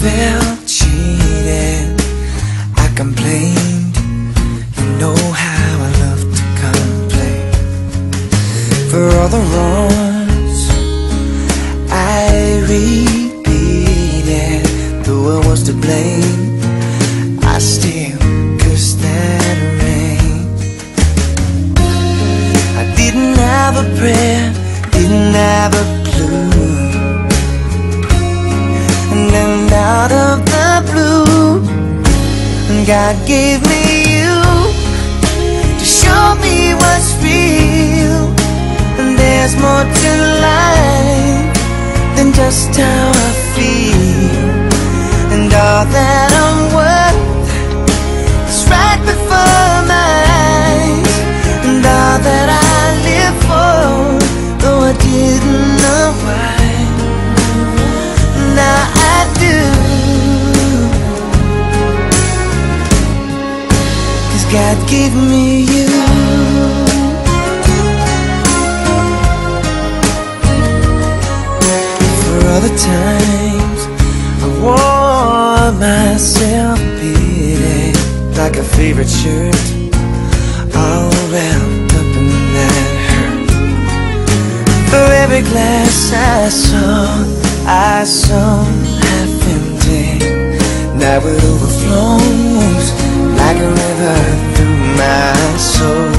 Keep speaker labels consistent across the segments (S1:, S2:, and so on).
S1: felt cheated. I complained. You know how I love to complain. For all the wrongs I repeated, though I was to blame, I still cursed that rain. I didn't have a prayer, didn't have a clue. God gave me you to show me what's real. And there's more to life than just how I feel. And all that God gave me you. For all the times I wore myself beating like a favorite shirt, all wrapped up in that hurt. For every glass I saw, I saw half empty. Now it overflows like a river through my soul.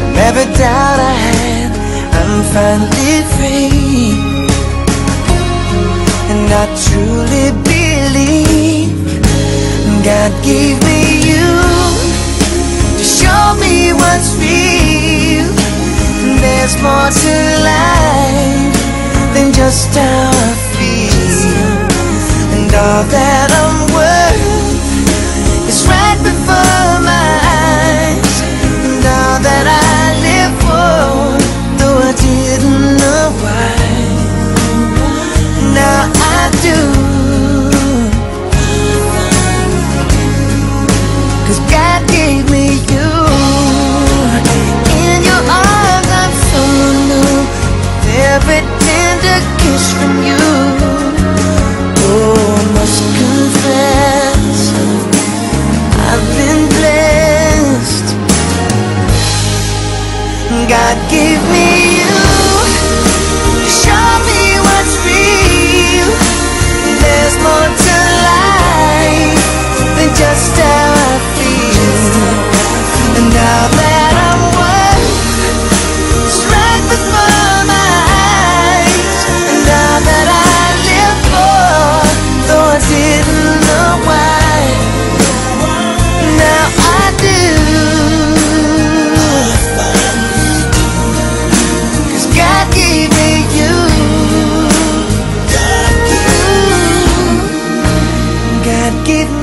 S1: From every doubt I had, I'm finally free. And I truly believe God gave me you to show me what's real. There's more to life than just how I feel. And all that I'm God, give me give